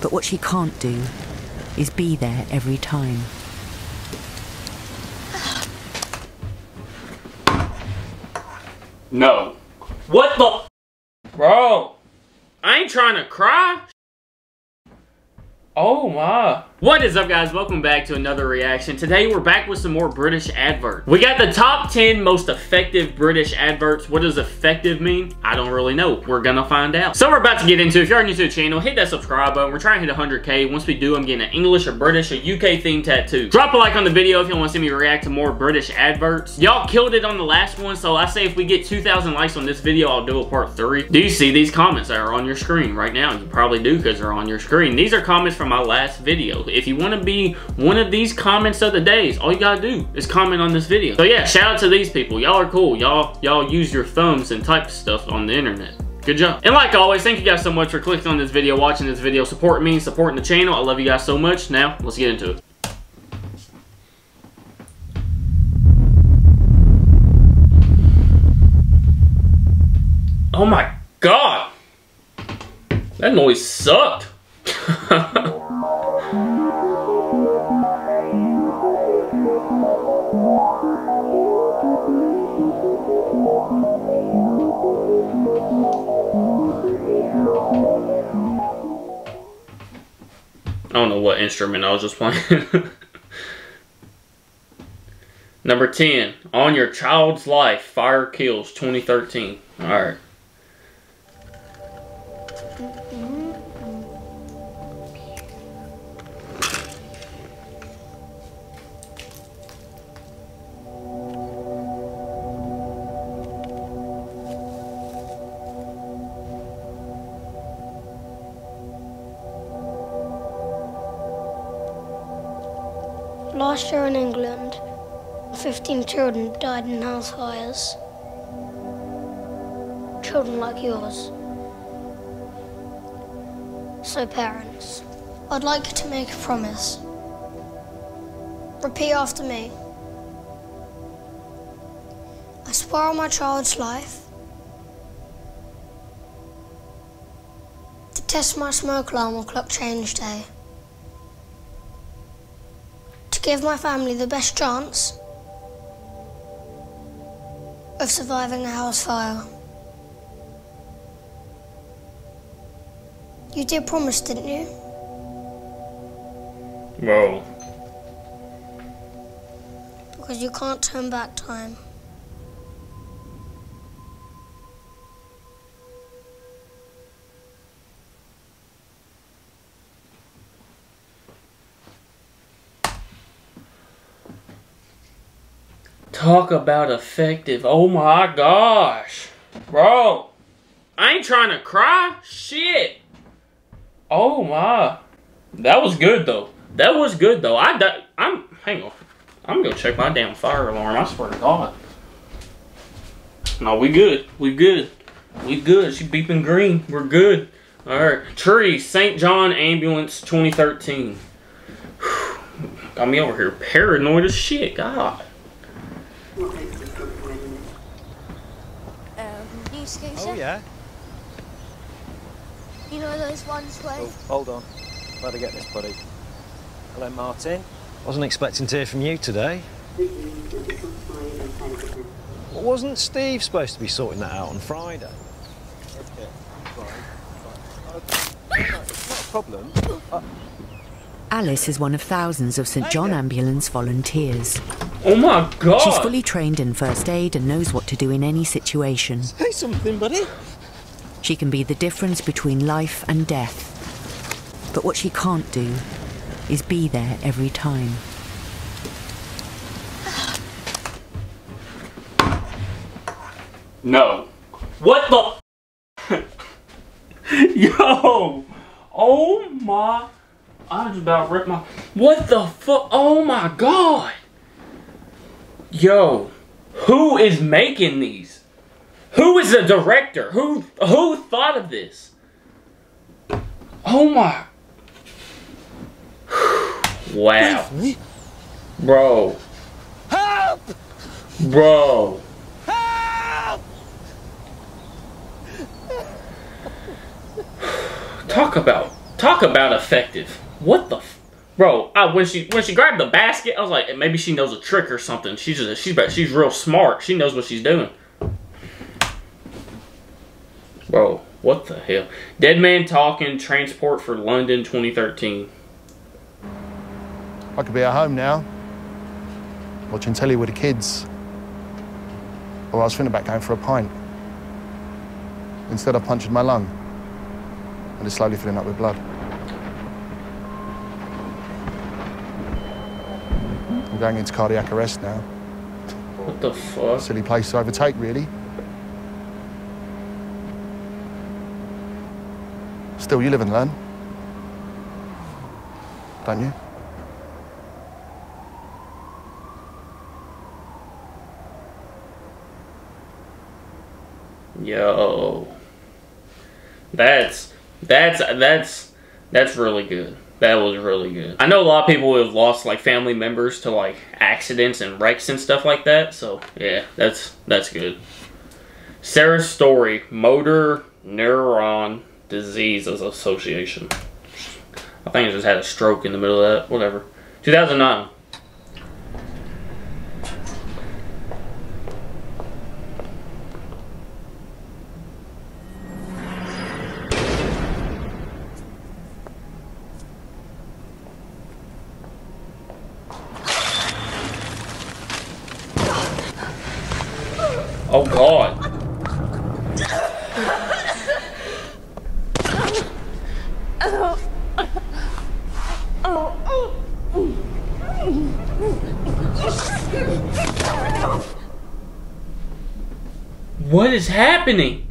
But what she can't do is be there every time. No. What the? Bro, I ain't trying to cry. Oh my. What is up guys? Welcome back to another reaction. Today we're back with some more British adverts. We got the top 10 most effective British adverts. What does effective mean? I don't really know. We're gonna find out. So we're about to get into, if you're new to the channel, hit that subscribe button. We're trying to hit 100k. Once we do, I'm getting an English, a British, a UK themed tattoo. Drop a like on the video if you want to see me react to more British adverts. Y'all killed it on the last one, so I say if we get 2,000 likes on this video, I'll do a part 3. Do you see these comments that are on your screen right now? You probably do because they're on your screen. These are comments from my last video. If you want to be one of these comments of the days. All you gotta do is comment on this video. So yeah, shout out to these people. Y'all are cool. Y'all y'all use your thumbs and type stuff on the internet. Good job. And like always, thank you guys so much for clicking on this video, watching this video, supporting me, supporting the channel. I love you guys so much. Now, let's get into it. Oh my god! That noise sucked. I don't know what instrument I was just playing. Number 10, On Your Child's Life, Fire Kills 2013. Alright. Last year in England, 15 children died in house fires. Children like yours. So parents, I'd like you to make a promise. Repeat after me. I swear on my child's life to test my smoke alarm on clock change day give my family the best chance of surviving a house fire. You did promise, didn't you? Whoa. Because you can't turn back time. Talk about effective. Oh my gosh. Bro. I ain't trying to cry. Shit. Oh my. That was good though. That was good though. I I'm hang on. I'm gonna check my damn fire alarm. I swear to God. No, we good. We good. We good. She beeping green. We're good. All right. Tree St. John Ambulance 2013. Got me over here paranoid as shit. God. Oh, yeah? You know those ones where... Oh, hold on. Better get this, buddy. Hello, Martin. Wasn't expecting to hear from you today. Well, wasn't Steve supposed to be sorting that out on Friday? Okay, Okay. Not a problem. Uh Alice is one of thousands of St John Ambulance volunteers. Oh my god! She's fully trained in first aid and knows what to do in any situation. Say something, buddy. She can be the difference between life and death. But what she can't do is be there every time. No. What the? Yo! Oh my I just about ripped my... What the fuck? Oh my god! Yo, who is making these? Who is the director? Who who thought of this? Oh my... wow. Bro. Help! Bro. Help! Talk about Talk about effective. What the, f- bro? I, when she when she grabbed the basket, I was like, maybe she knows a trick or something. She's just, she's she's real smart. She knows what she's doing. Bro, what the hell? Dead man talking. Transport for London, 2013. I could be at home now, watching telly with the kids. Or I was thinking about going for a pint. Instead, I punctured my lung. And it's slowly filling up with blood. I'm going into cardiac arrest now. What the fuck? Silly place to overtake, really. Still, you live and learn. Don't you? Yo. That's that's that's that's really good. That was really good. I know a lot of people have lost like family members to like accidents and wrecks and stuff like that. So yeah, that's that's good. Sarah's story: motor neuron diseases association. I think I just had a stroke in the middle of that. Whatever. 2009. Oh God. What is happening?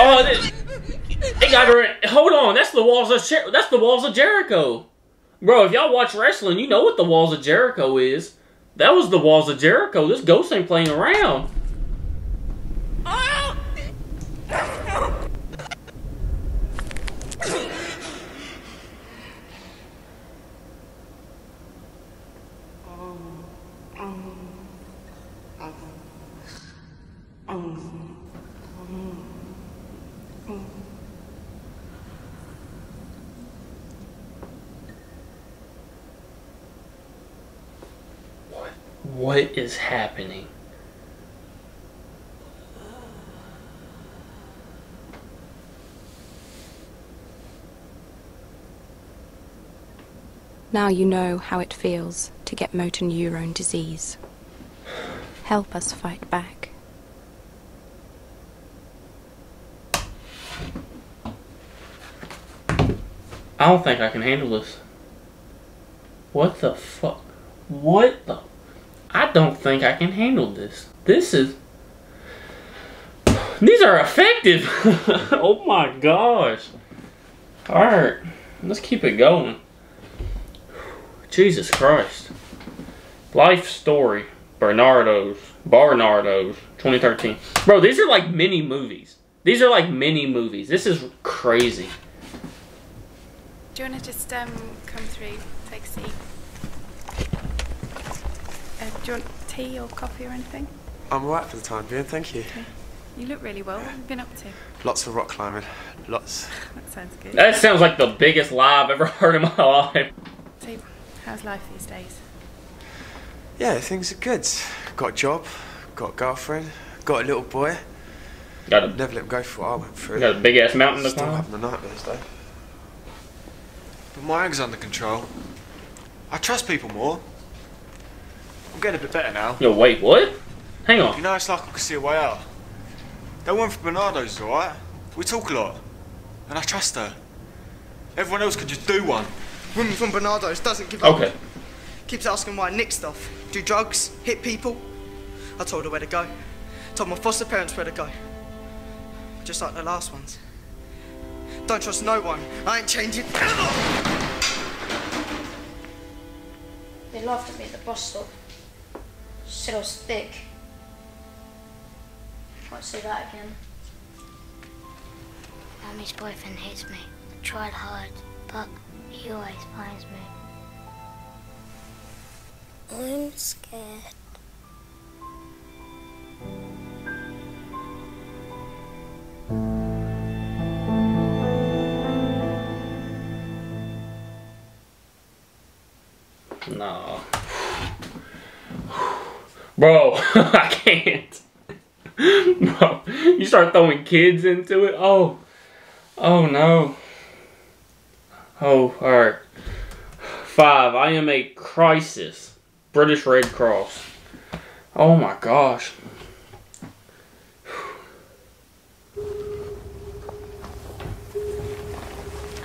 Oh, they, they got her. Hold on, that's the walls of Jer- that's the walls of Jericho, bro. If y'all watch wrestling, you know what the walls of Jericho is. That was the walls of Jericho. This ghost ain't playing around. What is happening? Now you know how it feels to get motor neurone disease. Help us fight back. I don't think I can handle this. What the fuck? What the? I don't think I can handle this. This is. These are effective. oh my gosh. Alright. Let's keep it going. Jesus Christ. Life story. Bernardo's. Barnardo's. 2013. Bro, these are like mini movies. These are like mini movies. This is crazy. Do you want to just um, come through, take a seat? Uh, do you want tea or coffee or anything? I'm alright for the time being, thank you. You look really well. What have you been up to? Lots of rock climbing. Lots. That sounds good. That sounds like the biggest lie I've ever heard in my life. So, how's life these days? Yeah, things are good. Got a job, got a girlfriend, got a little boy. Got a, Never let him go for what I went through. got a big ass mountain to Still climb. having the nightmares though. But my anger under control. I trust people more. I'm getting a bit better now. Yo, wait, what? Hang on. You know, it's like I can see a way out. That one for Barnardo's is alright. We talk a lot. And I trust her. Everyone else could just do one. Woman from Barnardo's doesn't give up. Okay. Keeps asking why I nick stuff, do drugs, hit people. I told her where to go. Told my foster parents where to go. Just like the last ones. Don't trust no one. I ain't changing. They laughed at me at the bus stop said I was thick. I won't say that again. Mommy's boyfriend hates me. I tried hard, but he always finds me. I'm scared. No. Bro, I can't. Bro, you start throwing kids into it. Oh. Oh no. Oh, alright. Five, I am a crisis. British Red Cross. Oh my gosh.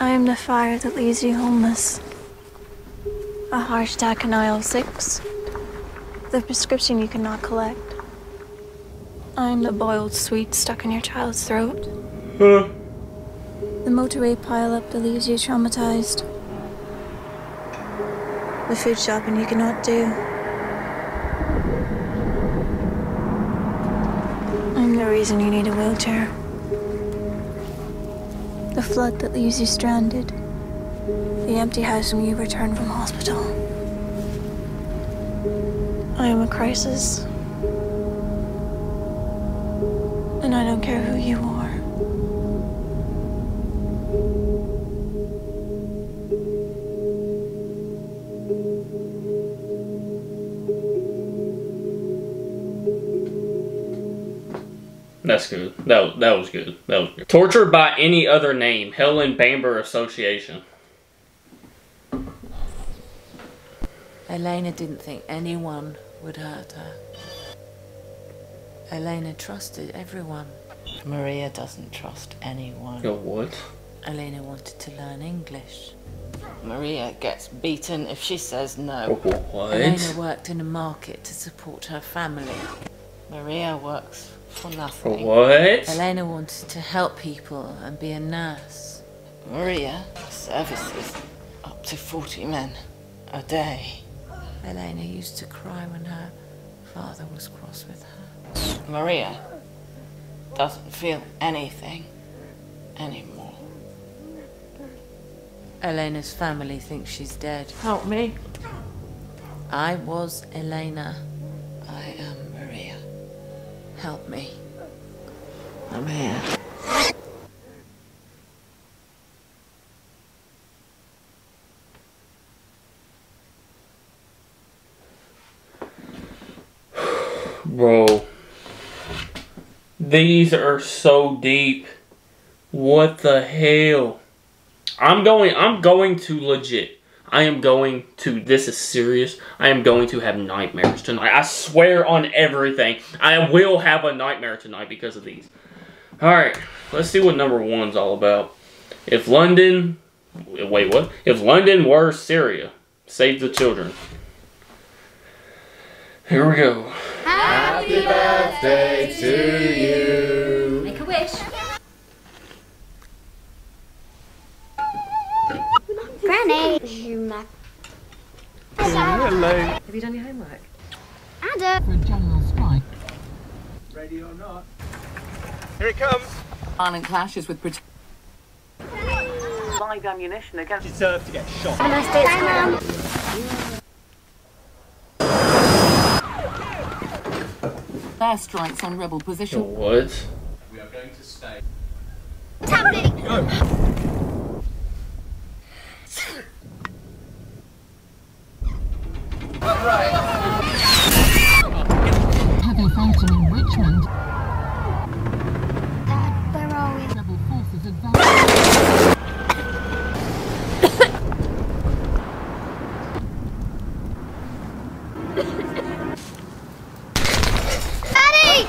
I am the fire that leaves you homeless. A heart attack in aisle 6. The prescription you cannot collect. I am the boiled sweet stuck in your child's throat. Huh. The motorway pileup that leaves you traumatized. The food shopping you cannot do. I'm the reason you need a wheelchair. The flood that leaves you stranded. The empty house when you return from hospital. I am a crisis. And I don't care who you are. That's good. That, that was good. That was good. Tortured by any other name. Helen Bamber Association. Elena didn't think anyone would hurt her. Elena trusted everyone. Maria doesn't trust anyone. Yo, what? Elena wanted to learn English. Maria gets beaten if she says no. What? Elena worked in a market to support her family. Maria works for For nothing. what? Elena wanted to help people and be a nurse. Maria services up to 40 men a day. Elena used to cry when her father was cross with her. Maria doesn't feel anything anymore. Elena's family thinks she's dead. Help me. I was Elena. I am Maria. Help me. I'm here. Bro. These are so deep. What the hell? I'm going I'm going to legit. I am going to this is serious. I am going to have nightmares tonight. I swear on everything. I will have a nightmare tonight because of these. Alright, let's see what number one's all about. If London wait what? If London were Syria, save the children. Here we go. Happy birthday to you. Make a wish. Granny. You Hello. Have you done your homework? Ada. For a general strike. Ready or not? Here it comes. Violent clashes with British. Live ammunition against. Deserve to get shot. Have a nice day, Mum. Air strikes on rebel position. What? We are going to stay. Heavy fighting in Richmond. Dad, where are we? Rebel forces advance. Daddy!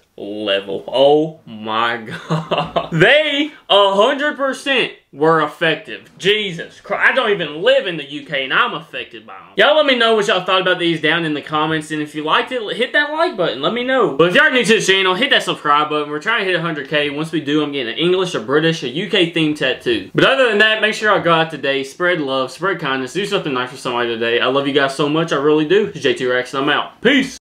level. Oh my god. They 100% were effective. Jesus Christ. I don't even live in the UK and I'm affected by them. Y'all let me know what y'all thought about these down in the comments. And if you liked it, hit that like button. Let me know. But if y'all are new to the channel, hit that subscribe button. We're trying to hit 100k. Once we do, I'm getting an English, a British, a UK themed tattoo. But other than that, make sure y'all go out today, spread love, spread kindness, do something nice for somebody today. I love you guys so much. I really do. It's JT Reacts and I'm out. Peace.